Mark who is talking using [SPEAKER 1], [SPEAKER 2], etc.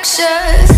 [SPEAKER 1] reflections